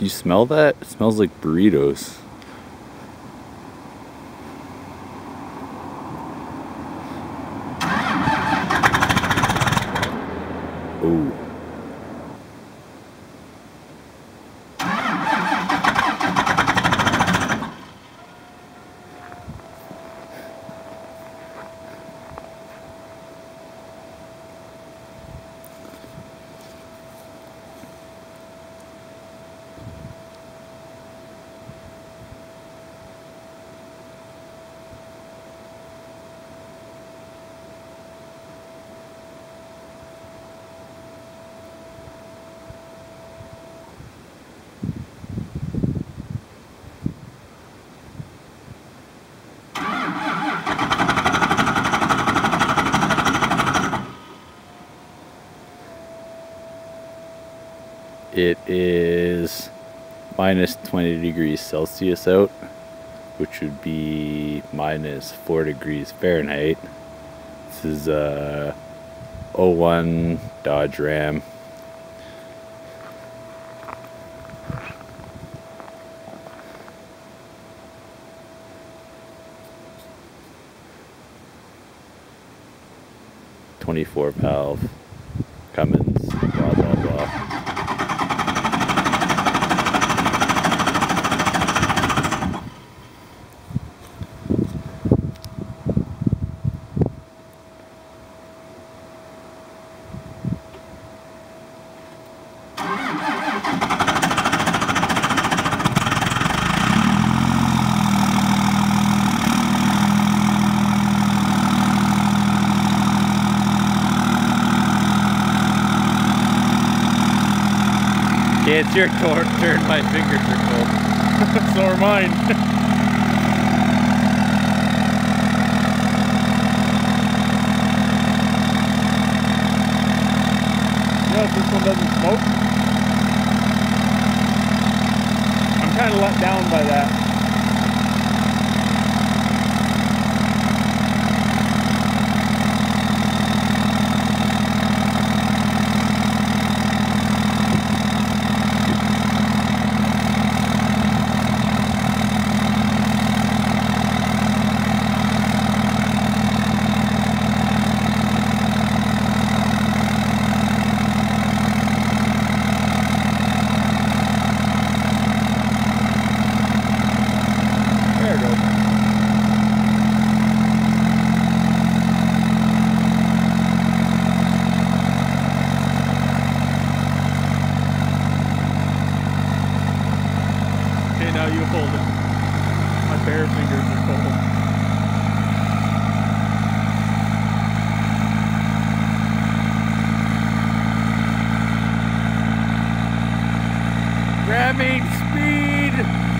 You smell that? It smells like burritos. Ooh. It is minus 20 degrees Celsius out, which would be minus 4 degrees Fahrenheit. This is a 01 Dodge Ram. Twenty-four valve Cummins, It's your turn. My fingers are cold. so are mine. Yes, this one doesn't smoke. I'm kind of let down by that. Now you hold it. My bare fingers are cold. Speed!